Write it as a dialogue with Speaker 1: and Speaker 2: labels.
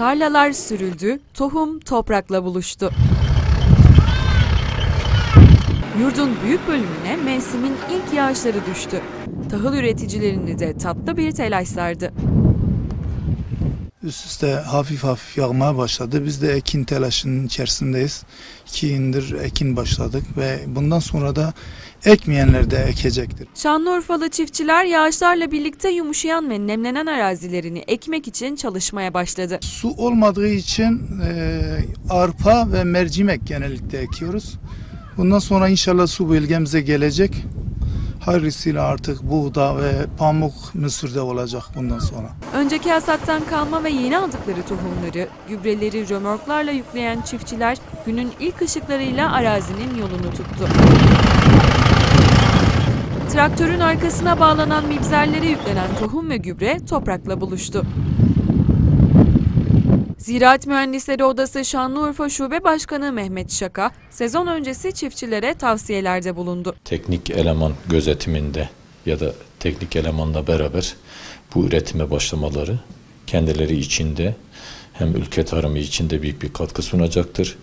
Speaker 1: Tarlalar sürüldü, tohum toprakla buluştu. Yurdun büyük bölümüne mevsimin ilk yağışları düştü. Tahıl üreticilerini de tatlı bir telaş sardı.
Speaker 2: Üst üste hafif hafif yağmaya başladı. Biz de ekin telaşının içerisindeyiz. İki gündür ekin başladık ve bundan sonra da ekmeyenler de ekecektir.
Speaker 1: Şanlıurfalı çiftçiler yağışlarla birlikte yumuşayan ve nemlenen arazilerini ekmek için çalışmaya başladı.
Speaker 2: Su olmadığı için e, arpa ve mercimek genellikle ekiyoruz. Bundan sonra inşallah su bölgemize gelecek. Hayırlısıyla artık buğda ve pamuk Mısır'da olacak bundan sonra.
Speaker 1: Önceki hasattan kalma ve yeni aldıkları tohumları, gübreleri römorklarla yükleyen çiftçiler günün ilk ışıklarıyla arazinin yolunu tuttu. Traktörün arkasına bağlanan mibzerlere yüklenen tohum ve gübre toprakla buluştu. Ziraat Mühendisleri Odası Şanlıurfa Şube Başkanı Mehmet Şaka, sezon öncesi çiftçilere tavsiyelerde bulundu.
Speaker 3: teknik eleman gözetiminde ya da teknik elemanla beraber bu üretime başlamaları kendileri içinde hem ülke tarımı içinde büyük bir katkı sunacaktır